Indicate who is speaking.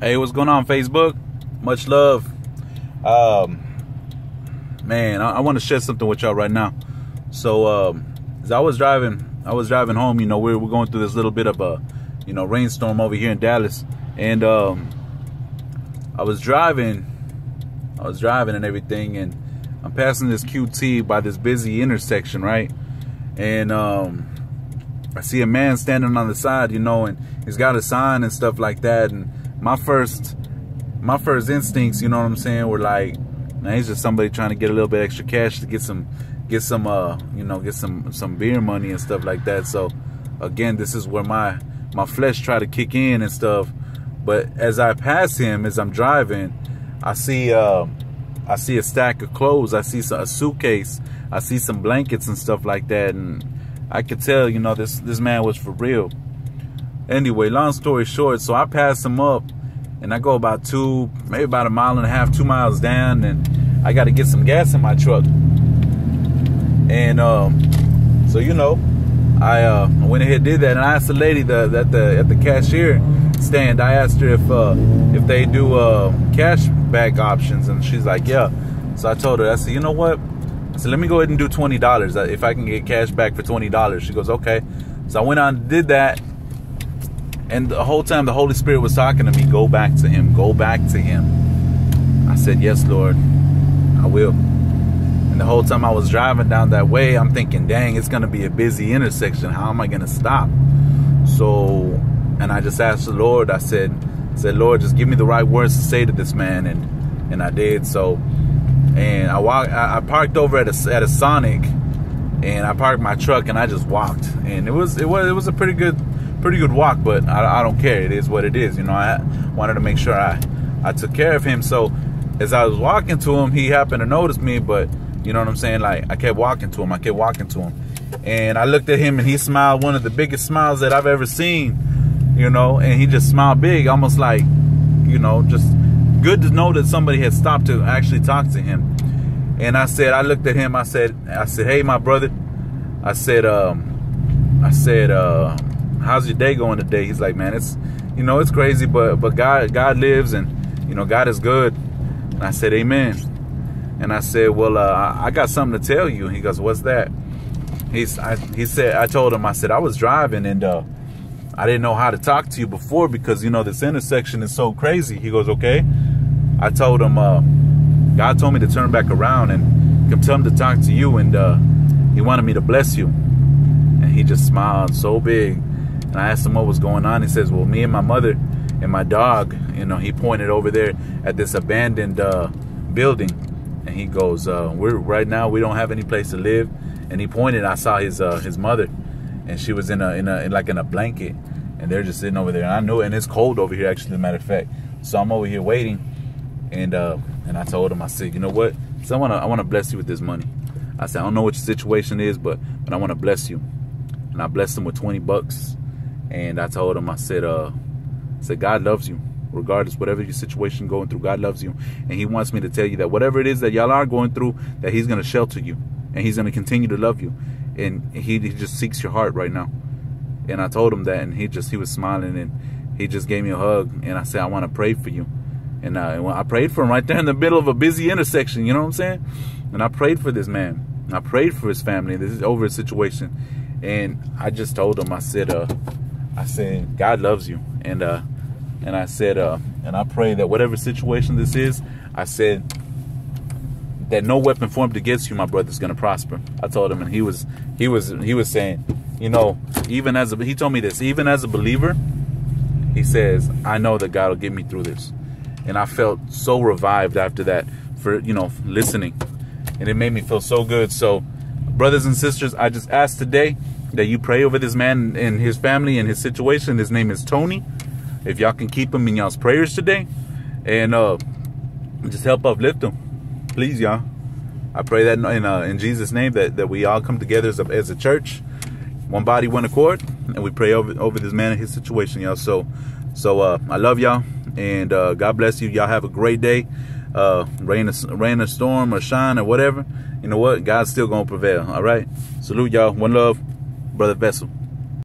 Speaker 1: Hey, what's going on, Facebook? Much love. Um, man, I, I want to share something with y'all right now. So, um, as I was driving, I was driving home. You know, we're we're going through this little bit of a, you know, rainstorm over here in Dallas, and um, I was driving, I was driving and everything, and I'm passing this QT by this busy intersection, right? And um, I see a man standing on the side, you know, and he's got a sign and stuff like that, and my first my first instincts, you know what I'm saying, were like, man, he's just somebody trying to get a little bit extra cash to get some get some uh you know get some some beer money and stuff like that. So again, this is where my my flesh try to kick in and stuff. But as I pass him, as I'm driving, I see uh I see a stack of clothes. I see a suitcase. I see some blankets and stuff like that, and I could tell, you know, this this man was for real. Anyway, long story short, so I pass him up and I go about two, maybe about a mile and a half, two miles down, and I got to get some gas in my truck. And um, so you know, I uh, went ahead and did that, and I asked the lady the, at the at the cashier stand. I asked her if uh, if they do uh, cash back options, and she's like, yeah. So I told her, I said, you know what? I said, let me go ahead and do twenty dollars uh, if I can get cash back for twenty dollars. She goes, okay. So I went on and did that and the whole time the Holy Spirit was talking to me, go back to him, go back to him. I said, yes, Lord, I will. And the whole time I was driving down that way, I'm thinking, dang, it's going to be a busy intersection. How am I going to stop? So, and I just asked the Lord, I said, I said, Lord, just give me the right words to say to this man. And, and I did. So, and I walked, I, I parked over at a, at a Sonic and I parked my truck and I just walked. And it was, it was, it was a pretty good, pretty good walk, but I, I, don't care. It is what it is. You know, I wanted to make sure I, I took care of him. So as I was walking to him, he happened to notice me, but you know what I'm saying? Like I kept walking to him. I kept walking to him. And I looked at him and he smiled one of the biggest smiles that I've ever seen, you know, and he just smiled big, almost like, you know, just good to know that somebody had stopped to actually talk to him. And I said, I looked at him, I said, I said, hey, my brother. I said, um, I said, uh, how's your day going today? He's like, man, it's, you know, it's crazy, but but God God lives and you know God is good. And I said, Amen. And I said, well, uh, I got something to tell you. He goes, what's that? He's, I, he said, I told him, I said, I was driving and uh, I didn't know how to talk to you before because, you know, this intersection is so crazy. He goes, okay. I told him, uh, God told me to turn back around and come tell him to talk to you. And uh, he wanted me to bless you. And he just smiled so big. And I asked him what was going on. He says, well, me and my mother and my dog, you know, he pointed over there at this abandoned uh, building. And he goes, uh, we're right now, we don't have any place to live. And he pointed, I saw his uh, his mother. And she was in a, in a, in like in a blanket. And they're just sitting over there. And I know, and it's cold over here, actually, matter of fact. So I'm over here waiting. And uh, and I told him, I said, you know what? So I want to I want to bless you with this money. I said, I don't know what your situation is, but but I want to bless you. And I blessed him with 20 bucks and I told him, I said, uh, I said, God loves you, regardless, whatever your situation going through, God loves you. And he wants me to tell you that whatever it is that y'all are going through, that he's going to shelter you and he's going to continue to love you. And he, he just seeks your heart right now. And I told him that and he just, he was smiling and he just gave me a hug. And I said, I want to pray for you. And, uh, and I prayed for him right there in the middle of a busy intersection. You know what I'm saying? And I prayed for this man. I prayed for his family. This is over his situation. And I just told him, I said, uh, I said, God loves you. And uh and I said, uh, and I pray that whatever situation this is, I said that no weapon formed against you, my brother, is gonna prosper. I told him and he was he was he was saying, you know, even as a he told me this, even as a believer, he says, I know that God will get me through this. And I felt so revived after that for you know listening. And it made me feel so good. So brothers and sisters, I just ask today that you pray over this man and his family and his situation. His name is Tony. If y'all can keep him in y'all's prayers today and uh, just help uplift him. Please, y'all. I pray that in, uh, in Jesus' name that, that we all come together as a, as a church, one body, one accord, and we pray over, over this man and his situation, y'all. So, so uh, I love y'all, and uh, God bless you. Y'all have a great day. Uh, rain, a, rain, a storm, or shine, or whatever. You know what? God's still gonna prevail. All right. Salute y'all. One love. Brother Vessel.